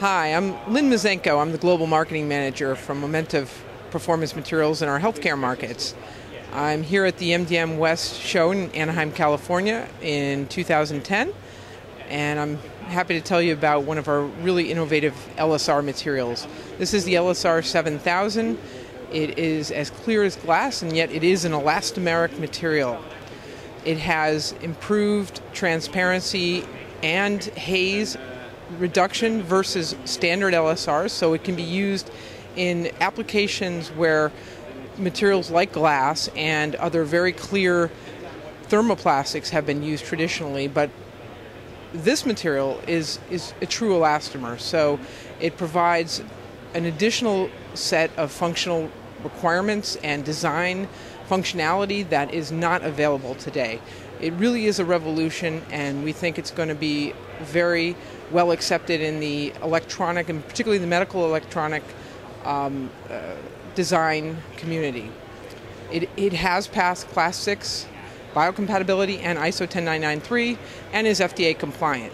Hi, I'm Lynn Mizenko. I'm the Global Marketing Manager from Momentive Performance Materials in our healthcare markets. I'm here at the MDM West show in Anaheim, California in 2010, and I'm happy to tell you about one of our really innovative LSR materials. This is the LSR 7000. It is as clear as glass, and yet it is an elastomeric material. It has improved transparency and haze reduction versus standard LSRs, so it can be used in applications where materials like glass and other very clear thermoplastics have been used traditionally, but this material is, is a true elastomer, so it provides an additional set of functional requirements and design functionality that is not available today. It really is a revolution, and we think it's going to be very well accepted in the electronic and particularly the medical electronic um, uh, design community. It, it has passed Class 6 biocompatibility and ISO 10993 and is FDA compliant.